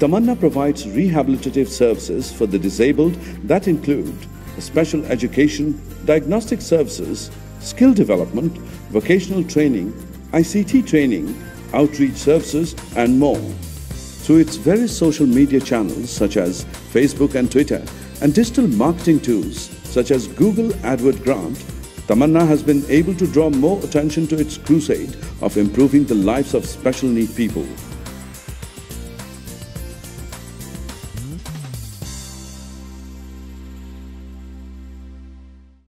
Tamana provides rehabilitative services for the disabled that include special education, diagnostic services, skill development, vocational training, ICT training, outreach services, and more. Through its various social media channels such as Facebook and Twitter, and digital marketing tools such as Google AdWord Grant, Tamana has been able to draw more attention to its crusade of improving the lives of special need people.